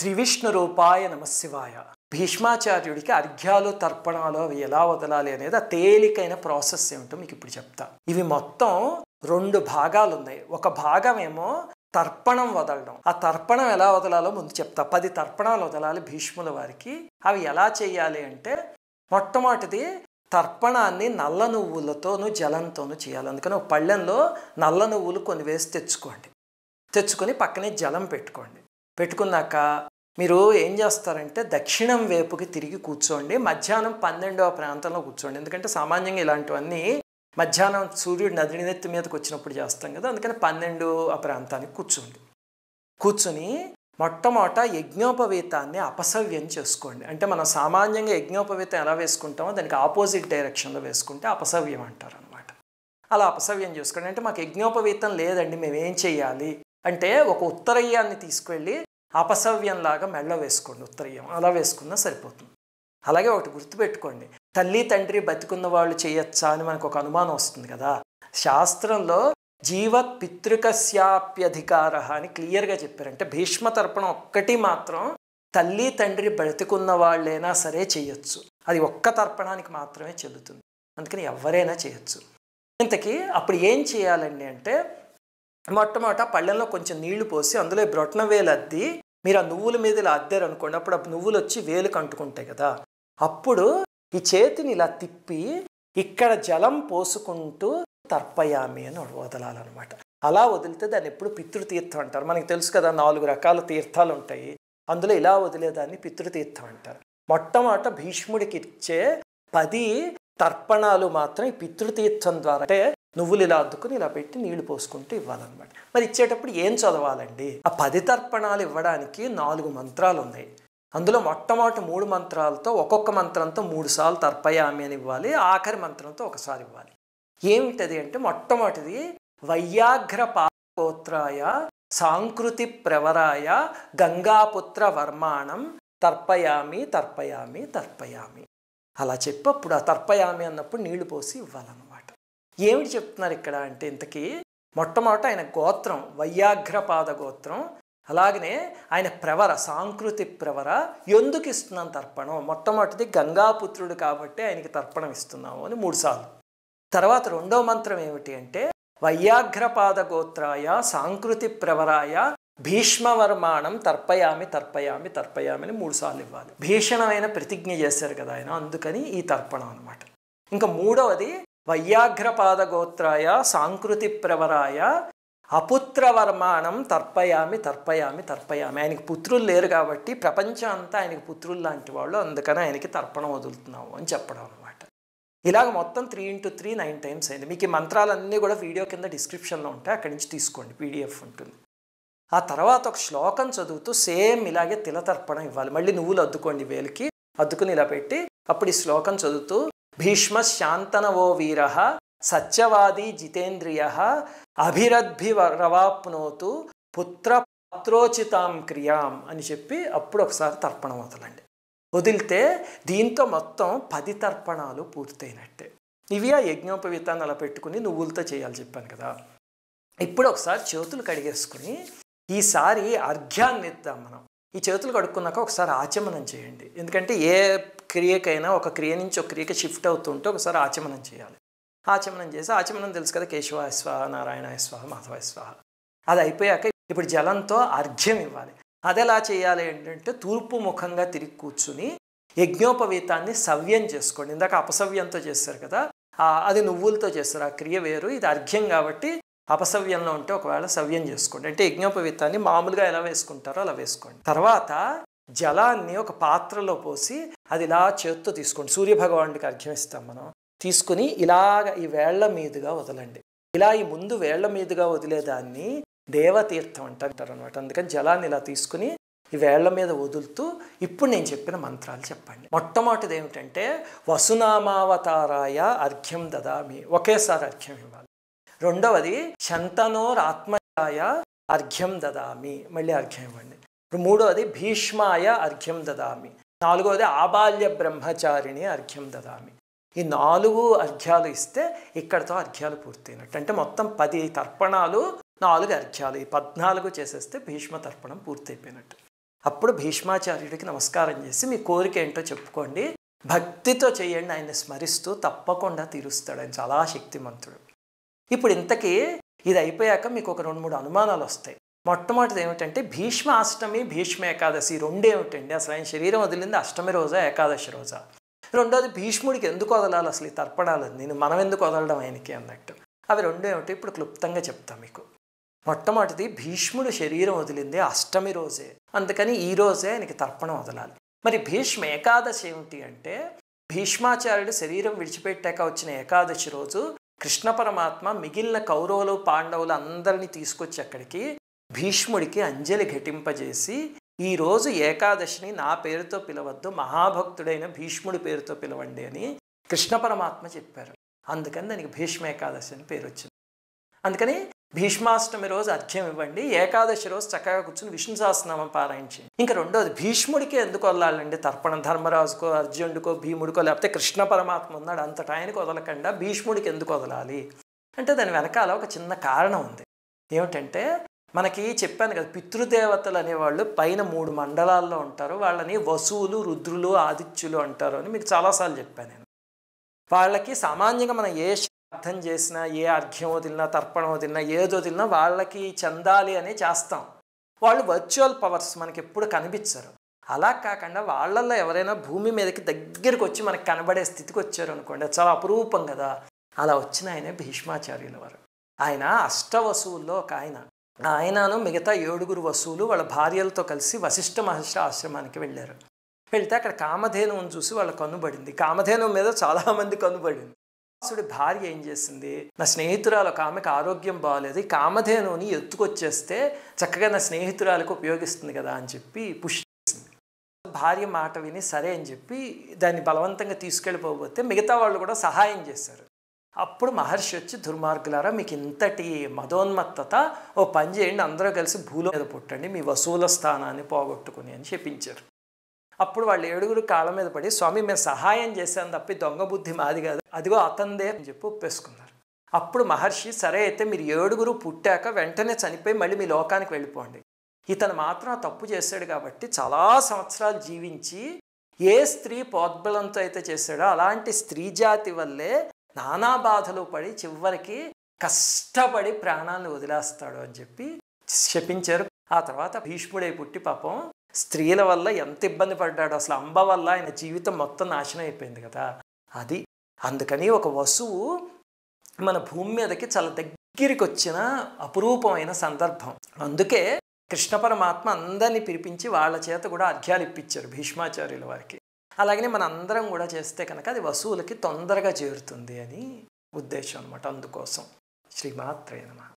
శ్రీ విష్ణు రూపాయ నమశివాయ భీష్మాచార్యుడికి అర్ఘ్యాలు తర్పణాలు అవి ఎలా వదలాలి అనేది ఆ తేలికైన ప్రాసెస్ ఏమిటో మీకు ఇప్పుడు చెప్తా. ఇవి మొత్తం రెండు భాగాలు ఉన్నాయి ఒక భాగం ఏమో తర్పణం వదలడం. ఆ తర్పణం ఎలా వదలాలో ముందు చెప్తా. పది తర్పణాలు వదలాలి భీష్ముల వారికి. అవి ఎలా చేయాలి అంటే మొట్టమొదటిది తర్పణాన్ని నల్ల నువ్వులతోనూ జలంతోనూ చేయాలి. అందుకని ఒక పళ్ళెంలో నల్ల నువ్వులు కొన్ని వేసి తెచ్చుకోండి. తెచ్చుకొని పక్కనే జలం పెట్టుకోండి. పెట్టుకున్నాక మీరు ఏం చేస్తారంటే దక్షిణం వైపుకి తిరిగి కూర్చోండి మధ్యాహ్నం పన్నెండవ ప్రాంతంలో కూర్చోండి. ఎందుకంటే సామాన్యంగా ఇలాంటివన్నీ మధ్యాహ్నం సూర్యుడు నదినెత్తి మీదకి వచ్చినప్పుడు చేస్తాం కదా అందుకని పన్నెండు ఆ ప్రాంతానికి కూర్చోండి. కూర్చుని మొట్టమొదట యజ్ఞోపవీతాన్ని అపసవ్యం చేసుకోండి. అంటే మనం సామాన్యంగా యజ్ఞోపవీతం ఎలా వేసుకుంటామో దానికి ఆపోజిట్ డైరెక్షన్లో వేసుకుంటే అపసవ్యం అంటారు అనమాట అలా అపసవ్యం చేసుకోండి. అంటే మాకు యజ్ఞోపవీతం లేదండి మేము ఏం చేయాలి? అంటే ఒక ఉత్తరయ్యాన్ని తీసుకెళ్ళి అపసవ్యంలాగా మెళ్ళ వేసుకోండి ఉత్తరీయం. అలా వేసుకున్నా సరిపోతుంది. అలాగే ఒకటి గుర్తుపెట్టుకోండి. తల్లి తండ్రి బతికున్న వాళ్ళు చేయొచ్చా అని మనకు ఒక అనుమానం వస్తుంది కదా. శాస్త్రంలో జీవత్ పితృకస్యాప్యధికార అని క్లియర్గా చెప్పారంటే భీష్మ తర్పణం ఒక్కటి మాత్రం తల్లి తండ్రి బ్రతికున్న వాళ్ళైనా సరే చేయొచ్చు. అది ఒక్క తర్పణానికి మాత్రమే చెల్లుతుంది. అందుకని ఎవరైనా చేయొచ్చు. ఇంతకీ అప్పుడు ఏం చేయాలండి అంటే మొట్టమొదట పళ్ళెంలో కొంచెం నీళ్ళు పోసి అందులో బ్రొట్న వేలు అద్ది మీరు ఆ నువ్వుల మీద ఇలా అద్దారు అనుకోండి అప్పుడు ఆ నువ్వులు వచ్చి వేలుకు అంటుకుంటాయి కదా. అప్పుడు ఈ చేతిని ఇలా తిప్పి ఇక్కడ జలం పోసుకుంటూ తర్పయామి అని వదలాలన్నమాట. అలా వదిలితే దాన్ని ఎప్పుడు పితృతీర్థం అంటారు. మనకి తెలుసు కదా నాలుగు రకాల తీర్థాలు ఉంటాయి. అందులో ఇలా వదిలేదాన్ని పితృతీర్థం అంటారు. మొట్టమొదట భీష్ముడికి ఇచ్చే పది తర్పణాలు మాత్రం ఈ పితృతీర్థం ద్వారా. అంటే నువ్వులు ఇలా అద్దుకుని ఇలా పెట్టి నీళ్ళు పోసుకుంటూ ఇవ్వాలన్నమాట. మరి ఇచ్చేటప్పుడు ఏం చదవాలండి? ఆ పది తర్పణాలు ఇవ్వడానికి నాలుగు మంత్రాలు ఉన్నాయి. అందులో మొట్టమొదటి మూడు మంత్రాలతో ఒక్కొక్క మంత్రంతో మూడు సార్లు తర్పయామి అని ఇవ్వాలి ఆఖరి మంత్రంతో ఒకసారి ఇవ్వాలి. ఏమిటది అంటే మొట్టమొదటిది వయ్యాఘ్ర పాత్రాయ సాంకృతి ప్రవరాయ గంగాపుత్ర వర్మాణం తర్పయామి తర్పయామి తర్పయామి. అలా చెప్పి అప్పుడు ఆ తర్పయామి అన్నప్పుడు నీళ్ళు పోసి ఇవ్వాలను ఏమిటి చెప్తున్నారు ఇక్కడ అంటే ఇంతకీ? మొట్టమొదట ఆయన గోత్రం వయ్యాఘ్రపాద గోత్రం అలాగనే ఆయన ప్రవర సాంకృతి ప్రవర ఎందుకు ఇస్తున్నాం తర్పణం మొట్టమొదటిది గంగాపుత్రుడు కాబట్టి ఆయనకి తర్పణం ఇస్తున్నాము అని మూడుసార్లు తర్వాత రెండో మంత్రం ఏమిటి అంటే వయ్యాఘ్రపాద గోత్రాయ సాంకృతి ప్రవరాయ భీష్మవర్మాణం తర్పయామి తర్పయామి తర్పయామి అని మూడుసార్లు ఇవ్వాలి. భీషణమైన ప్రతిజ్ఞ చేశారు కదా ఆయన అందుకని ఈ తర్పణం అనమాట ఇంకా మూడవది వయ్యాఘ్రపాదగోత్రాయ సాంకృతి ప్రవరాయ అపుత్రవర్మాణం తర్పయామి తర్పయామి తర్పయామి. ఆయనకి పుత్రులు లేరు కాబట్టి ప్రపంచం అంతా ఆయనకి పుత్రులు లాంటి వాళ్ళు అందుకని ఆయనకి తర్పణం వదులుతున్నాము అని చెప్పడం అనమాట ఇలాగ మొత్తం three into three nine times అయింది. మీకు ఈ మంత్రాలన్నీ కూడా వీడియో కింద డిస్క్రిప్షన్లో ఉంటాయి అక్కడి నుంచి తీసుకోండి పీడిఎఫ్ ఉంటుంది. ఆ తర్వాత ఒక శ్లోకం చదువుతూ సేమ్ ఇలాగే తిలతర్పణం ఇవ్వాలి. మళ్ళీ నువ్వులు అద్దుకోండి వేలికి అద్దుకుని ఇలా పెట్టి అప్పుడు ఈ శ్లోకం చదువుతూ భీష్మ శాంతనవో వీర సత్యవాది జితేంద్రియ అభిరద్భిరవాప్నోతు పుత్ర పాత్రోచితాం క్రియాం అని చెప్పి అప్పుడు ఒకసారి తర్పణం వదలండి వదిలితే దీంతో మొత్తం పది తర్పణాలు పూర్తయినట్టే. ఇవి ఆ యజ్ఞోపవీతాన్ని అలా పెట్టుకుని నువ్వులతో చేయాలి చెప్పాను కదా. ఇప్పుడు ఒకసారి చేతులు కడిగేసుకుని ఈసారి అర్ఘ్యాన్ని ఇద్దాం మనం. ఈ చేతులు కడుక్కున్నాక ఒకసారి ఆచమనం చేయండి. ఎందుకంటే ఏ క్రియకైనా ఒక క్రియ నుంచి ఒక క్రియకి షిఫ్ట్ అవుతుంటే ఒకసారి ఆచమనం చేయాలి. ఆచమనం చేసి ఆచమనం తెలుసు కదా కేశవాయ స్వాహ నారాయణాయ స్వాహ మాధవాయ స్వాహ. అది అయిపోయాక ఇప్పుడు జలంతో అర్ఘ్యం ఇవ్వాలి. అది ఎలా చేయాలి ఏంటంటే తూర్పు ముఖంగా తిరిగి కూర్చుని యజ్ఞోపవీతాన్ని సవ్యం చేసుకోండి. ఇందాక అపసవ్యంతో చేస్తారు కదా అది నువ్వులతో చేస్తారు. ఆ క్రియ వేరు ఇది అర్ఘ్యం కాబట్టి అపసవ్యంలో ఉంటే ఒకవేళ సవ్యం చేసుకోండి. అంటే యజ్ఞోపవీతాన్ని మామూలుగా ఎలా వేసుకుంటారో అలా వేసుకోండి. తర్వాత జలాన్ని ఒక పాత్రలో పోసి అది ఇలా చేత్తో తీసుకోండి. సూర్యభగవానుడికి అర్ఘ్యం ఇస్తాం మనం. తీసుకుని ఇలాగ ఈ వేళ్ళ మీదుగా వదలండి. ఇలా ఈ ముందు వేళ్ళ మీదుగా వదిలేదాన్ని దేవతీర్థం అంటారు అనమాట అందుకని జలాన్ని ఇలా తీసుకుని ఈ వేళ్ళ మీద వదులుతూ ఇప్పుడు నేను చెప్పిన మంత్రాలు చెప్పండి. మొట్టమొదటిది ఏమిటంటే వసునామావతారాయ అర్ఘ్యం దదామి. ఒకేసారి అర్ఘ్యం ఇవ్వాలి. రెండవది శంతనోరాత్మయాయ అర్ఘ్యం దదామి మళ్ళీ అర్ఘ్యం ఇవ్వండి. మూడవది భీష్మాయ అర్ఘ్యం దదామి నాలుగవది ఆబాల్య బ్రహ్మచారిణి అర్ఘ్యం దదామి ఈ నాలుగు అర్ఘ్యాలు ఇస్తే ఇక్కడతో అర్ఘ్యాలు పూర్తయినట్టు. అంటే మొత్తం పది తర్పణాలు నాలుగు అర్ఘ్యాలు ఈ పద్నాలుగు చేసేస్తే భీష్మ తర్పణం పూర్తయిపోయినట్టు. అప్పుడు భీష్మాచార్యుడికి నమస్కారం చేసి మీ కోరిక ఏంటో చెప్పుకోండి. భక్తితో చేయండి ఆయన్ని స్మరిస్తూ తప్పకుండా తీరుస్తాడు. ఆయన చాలా శక్తిమంతుడు. ఇప్పుడు ఇంతకీ ఇది అయిపోయాక మీకు ఒక రెండు మూడు అనుమానాలు వస్తాయి. మొట్టమొదటిది ఏమిటంటే భీష్మ అష్టమి భీష్మ ఏకాదశి రెండు ఏమిటండి? అసలు ఆయన శరీరం వదిలింది అష్టమి రోజా ఏకాదశి రోజా? రెండోది భీష్ముడికి ఎందుకు వదలాలి అసలు ఈ తర్పణాలు నేను మనం ఎందుకు వదలడం ఆయనకి అన్నట్టు. అవి రెండు ఏమిటి ఇప్పుడు క్లుప్తంగా చెప్తాను మీకు. మొట్టమొదటిది భీష్ముడు శరీరం వదిలింది అష్టమి రోజే. అందుకని ఈ రోజే ఆయనకి తర్పణం వదలాలి. మరి భీష్మ ఏకాదశి ఏమిటి అంటే భీష్మాచార్యుడు శరీరం విడిచిపెట్టాక వచ్చిన ఏకాదశి రోజు కృష్ణ పరమాత్మ మిగిలిన కౌరవులు పాండవులు అందరినీ తీసుకొచ్చి అక్కడికి భీష్ముడికి అంజలి ఘటింపజేసి ఈరోజు ఏకాదశిని నా పేరుతో పిలవద్దు మహాభక్తుడైన భీష్ముడి పేరుతో పిలవండి అని కృష్ణ పరమాత్మ చెప్పారు. అందుకని దానికి భీష్మ ఏకాదశి అని పేరు వచ్చింది అందుకని భీష్మాష్టమి రోజు అర్ఘ్యం ఇవ్వండి ఏకాదశి రోజు చక్కగా కూర్చుని విష్ణు సహస్రనామం పారాయించి ఇంకా రెండోది భీష్ముడికి ఎందుకు వదలాలండి? తర్పణం ధర్మరాజుకో అర్జునుడికో భీముడికో లేకపోతే కృష్ణ పరమాత్మ ఉన్నాడు అంతటా ఆయనకు వదలకుండా భీష్ముడికి ఎందుకు వదలాలి? అంటే దాని వెనకాల ఒక చిన్న కారణం ఉంది. ఏమిటంటే మనకి చెప్పాను కదా పితృదేవతలు అనేవాళ్ళు పైన మూడు మండలాల్లో ఉంటారు వాళ్ళని వసువులు రుద్రులు ఆదిత్యులు అంటారు అని మీకు చాలాసార్లు చెప్పాను నేను. వాళ్ళకి సామాన్యంగా మనం ఏ అర్థం చేసినా ఏ అర్ఘ్యమో వదిలినా తర్పణం వదిలినా ఏదో వదిలినా వాళ్ళకి చెందాలి అని చేస్తాం. వాళ్ళు వర్చువల్ పవర్స్ మనకి ఎప్పుడు కనిపించరు. అలా కాకుండా వాళ్ళల్లో ఎవరైనా భూమి మీదకి దగ్గరికి వచ్చి మనకి కనబడే స్థితికి వచ్చారు అనుకోండి చాలా అపురూపం కదా. అలా వచ్చిన ఆయనే భీష్మాచార్యుల వారు. ఆయన అష్ట వసువుల్లో ఒక ఆయన. ఆయనను మిగతా ఏడుగురు వసువులు వాళ్ళ భార్యలతో కలిసి వశిష్ఠ మహర్షి ఆశ్రమానికి వెళ్ళారు. వెళ్తే అక్కడ కామధేనువును చూసి వాళ్ళ కన్నుబడింది కామధేనువు మీద చాలామంది కన్నుబడింది వ్యాసుడి భార్య ఏం చేసింది? నా స్నేహితురాలు ఒక ఆమెకు ఆరోగ్యం బాగాలేదు ఈ ఎత్తుకొచ్చేస్తే చక్కగా నా స్నేహితురాలకు ఉపయోగిస్తుంది కదా అని చెప్పి పుష్ చేసింది. భార్య మాట విని సరే అని చెప్పి దాన్ని బలవంతంగా తీసుకెళ్ళిపోతే మిగతా వాళ్ళు కూడా సహాయం చేశారు. అప్పుడు మహర్షి వచ్చి దుర్మార్గులారా మీకు ఇంతటి మదోన్మత్తత ఓ పని చేయండి అందరూ కలిసి భూలో మీద పుట్టండి మీ వసూల స్థానాన్ని పోగొట్టుకుని అని చెప్పించారు. అప్పుడు వాళ్ళు ఏడుగురు కాళ్ళ మీద పడి స్వామి మేము సహాయం చేశాను తప్పి దొంగ బుద్ధి మాది కాదు. అదిగో అతందే అని చెప్పి ఒప్పేసుకున్నారు. అప్పుడు మహర్షి సరే అయితే మీరు ఏడుగురు పుట్టాక వెంటనే చనిపోయి మళ్ళీ మీ లోకానికి వెళ్ళిపోండి. ఇతను మాత్రం తప్పు చేశాడు కాబట్టి చాలా సంవత్సరాలు జీవించి ఏ స్త్రీ పోద్బలంతో అయితే చేశాడో అలాంటి స్త్రీ జాతి వల్లే నానా బాధలు పడి చివరికి కష్టపడి ప్రాణాలను వదిలేస్తాడు అని చెప్పి శపించారు. ఆ తర్వాత భీష్ముడై పుట్టి పాపం స్త్రీల వల్ల ఎంత ఇబ్బంది పడ్డాడు? అసలు అంబ వల్ల ఆయన జీవితం మొత్తం నాశనం అయిపోయింది కదా. అది అందుకని ఒక వసువు మన భూమి మీదకి చాలా దగ్గరికి వచ్చిన అపురూపమైన సందర్భం. అందుకే కృష్ణ పరమాత్మ అందరినీ పిలిపించి వాళ్ళ చేత కూడా అర్ఘ్యాలు ఇప్పించారు భీష్మాచార్యుల వారికి. అలాగనే మన అందరం కూడా చేస్తే కనుక అది వసువులకి తొందరగా చేరుతుంది అని ఉద్దేశం అనమాట అందుకోసం శ్రీమాత్రేనమా